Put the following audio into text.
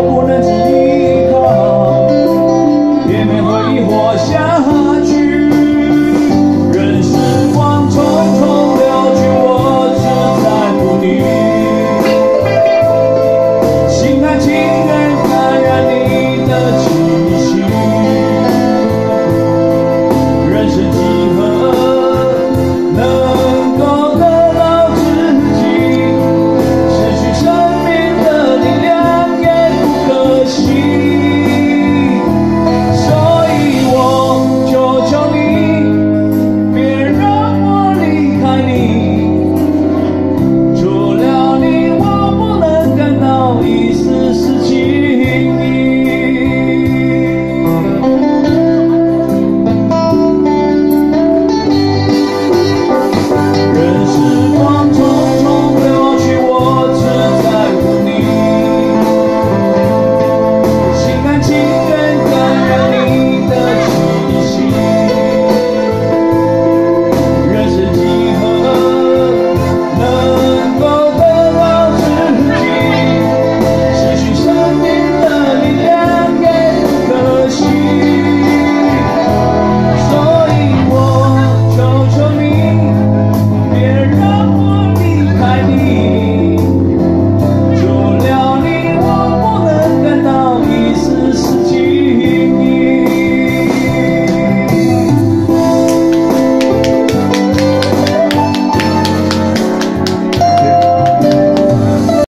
无论